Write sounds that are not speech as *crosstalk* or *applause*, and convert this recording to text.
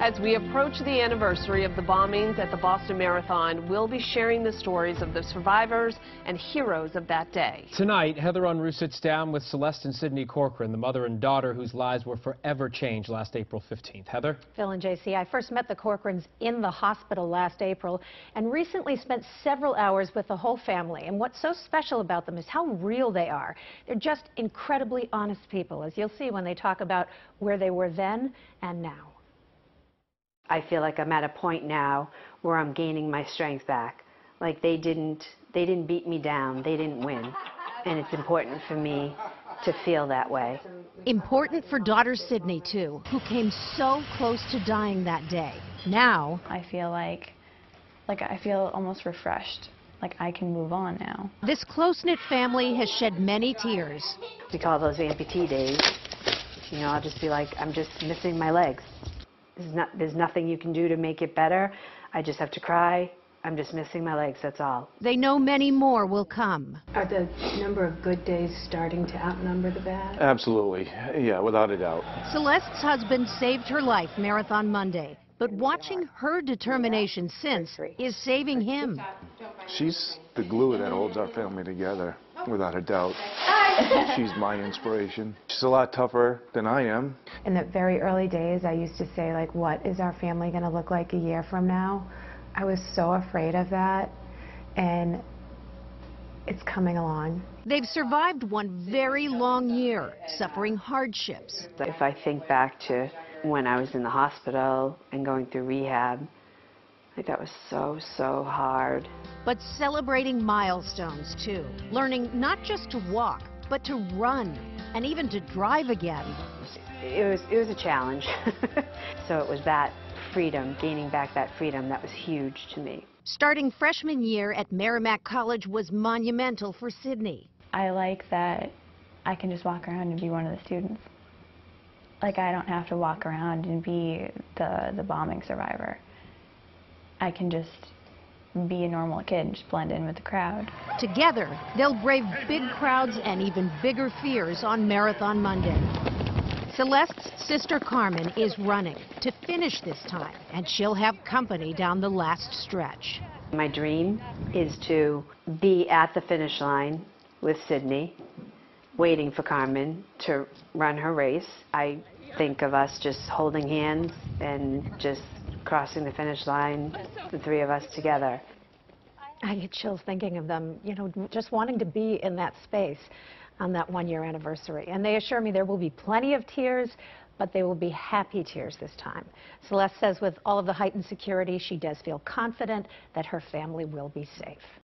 as we approach the anniversary of the bombings at the Boston Marathon, we'll be sharing the stories of the survivors and heroes of that day. Tonight, Heather Unruh sits down with Celeste and Sydney Corcoran, the mother and daughter whose lives were forever changed last April 15th. Heather? Phil and JC, I first met the Corcorans in the hospital last April and recently spent several hours with the whole family. And what's so special about them is how real they are. They're just incredibly honest people, as you'll see when they talk about where they were then and now. I feel like I'm at a point now where I'm gaining my strength back. Like they didn't, they didn't beat me down, they didn't win. And it's important for me to feel that way. Important for daughter Sydney, too, who came so close to dying that day. Now, I feel like, like I feel almost refreshed. Like I can move on now. this close-knit family has shed many tears. We call those amputee days. You know, I'll just be like, I'm just missing my legs. There's, not, there's nothing you can do to make it better. I just have to cry. I'm just missing my legs, that's all. They know many more will come. Are the number of good days starting to outnumber the bad? Absolutely. Yeah, without a doubt. Celeste's husband saved her life Marathon Monday, but watching her determination since is saving him. She's the glue that holds our family together, without a doubt. Oh, *laughs* She's my inspiration. She's a lot tougher than I am. In the very early days, I used to say, like, what is our family going to look like a year from now? I was so afraid of that, and it's coming along. They've survived one very long year, suffering hardships. If I think back to when I was in the hospital and going through rehab, like that was so, so hard. But celebrating milestones, too. Learning not just to walk, but to run, and even to drive again. It was, it was a challenge. *laughs* so it was that freedom, gaining back that freedom, that was huge to me. Starting freshman year at Merrimack College was monumental for Sydney. I like that I can just walk around and be one of the students. Like I don't have to walk around and be the, the bombing survivor. I can just be a normal kid and just blend in with the crowd. Together, they'll brave big crowds and even bigger fears on Marathon Monday. Celeste's sister Carmen is running to finish this time, and she'll have company down the last stretch. My dream is to be at the finish line with Sydney, waiting for Carmen to run her race. I think of us just holding hands and just crossing the finish line, the three of us together. I get chills thinking of them, you know, just wanting to be in that space on that one-year anniversary. And they assure me there will be plenty of tears, but they will be happy tears this time. Celeste says with all of the heightened security, she does feel confident that her family will be safe.